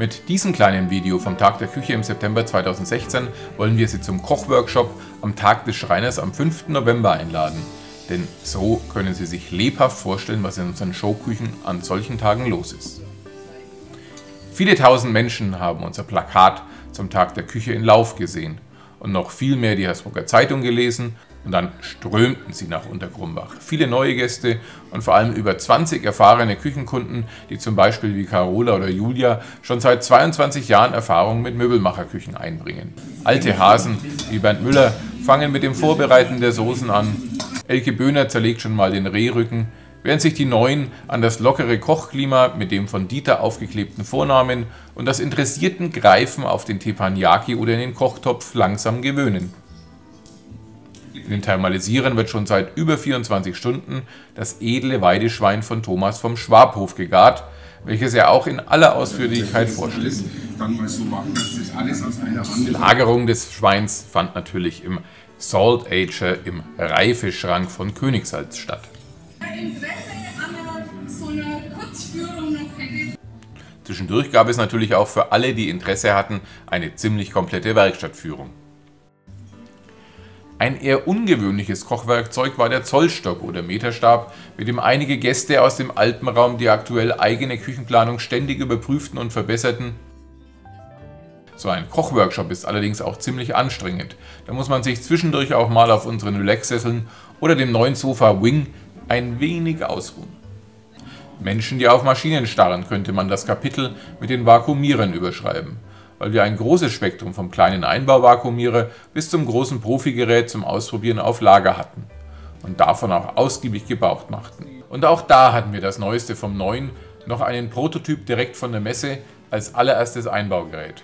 Mit diesem kleinen Video vom Tag der Küche im September 2016 wollen wir Sie zum Kochworkshop am Tag des Schreiners am 5. November einladen. Denn so können Sie sich lebhaft vorstellen, was in unseren Showküchen an solchen Tagen los ist. Viele tausend Menschen haben unser Plakat zum Tag der Küche in Lauf gesehen und noch viel mehr die Hersbrucker Zeitung gelesen und dann strömten sie nach Untergrumbach. Viele neue Gäste und vor allem über 20 erfahrene Küchenkunden, die zum Beispiel wie Carola oder Julia schon seit 22 Jahren Erfahrung mit Möbelmacherküchen einbringen. Alte Hasen wie Bernd Müller fangen mit dem Vorbereiten der Soßen an. Elke Böhner zerlegt schon mal den Rehrücken, während sich die Neuen an das lockere Kochklima mit dem von Dieter aufgeklebten Vornamen und das interessierten Greifen auf den Teppanyaki oder in den Kochtopf langsam gewöhnen. In den Thermalisieren wird schon seit über 24 Stunden das edle Weideschwein von Thomas vom Schwabhof gegart, welches er auch in aller Ausführlichkeit vorstellt. Die Lagerung des Schweins fand natürlich im Salt Ager im Reifeschrank von Königssalz statt. Zwischendurch gab es natürlich auch für alle, die Interesse hatten, eine ziemlich komplette Werkstattführung. Ein eher ungewöhnliches Kochwerkzeug war der Zollstock oder Meterstab, mit dem einige Gäste aus dem Alpenraum die aktuell eigene Küchenplanung ständig überprüften und verbesserten. So ein Kochworkshop ist allerdings auch ziemlich anstrengend. Da muss man sich zwischendurch auch mal auf unseren Relax-Sesseln oder dem neuen Sofa Wing ein wenig ausruhen. Menschen, die auf Maschinen starren, könnte man das Kapitel mit den Vakuumierern überschreiben weil wir ein großes Spektrum vom kleinen Einbauvakuumierer bis zum großen Profigerät zum Ausprobieren auf Lager hatten und davon auch ausgiebig gebraucht machten. Und auch da hatten wir das Neueste vom Neuen, noch einen Prototyp direkt von der Messe als allererstes Einbaugerät.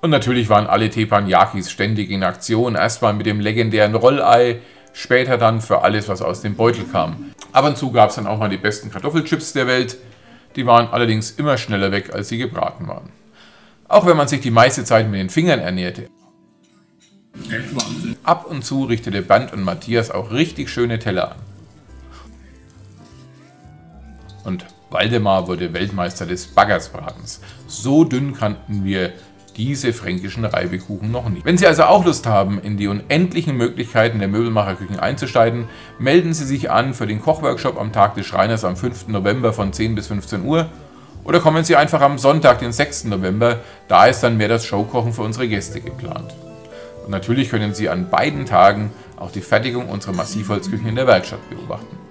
Und natürlich waren alle Teppanyakis ständig in Aktion, erstmal mit dem legendären Rollei, später dann für alles, was aus dem Beutel kam. Ab und zu gab es dann auch mal die besten Kartoffelchips der Welt, die waren allerdings immer schneller weg, als sie gebraten waren auch wenn man sich die meiste Zeit mit den Fingern ernährte. Ab und zu richtete Band und Matthias auch richtig schöne Teller an. Und Waldemar wurde Weltmeister des Baggersbratens. So dünn kannten wir diese fränkischen Reibekuchen noch nicht. Wenn Sie also auch Lust haben, in die unendlichen Möglichkeiten der Möbelmacherküchen einzusteigen, melden Sie sich an für den Kochworkshop am Tag des Schreiners am 5. November von 10 bis 15 Uhr oder kommen Sie einfach am Sonntag, den 6. November, da ist dann mehr das Showkochen für unsere Gäste geplant. Und natürlich können Sie an beiden Tagen auch die Fertigung unserer Massivholzküchen in der Werkstatt beobachten.